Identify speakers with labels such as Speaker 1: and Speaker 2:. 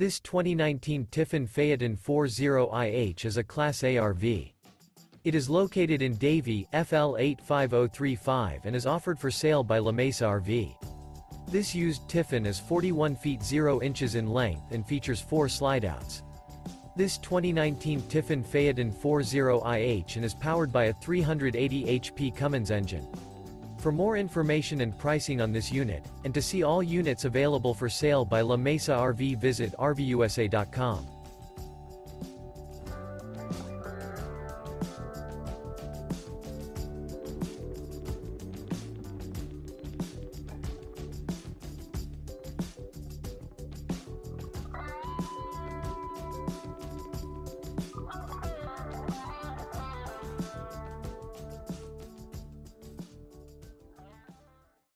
Speaker 1: This 2019 Tiffin Phaeton 40IH is a Class A RV. It is located in Davie, FL 85035 and is offered for sale by La Mesa RV. This used Tiffin is 41 feet 0 inches in length and features four slideouts. This 2019 Tiffin Phaeton 40IH and is powered by a 380 HP Cummins engine. For more information and pricing on this unit, and to see all units available for sale by La Mesa RV visit RVUSA.com.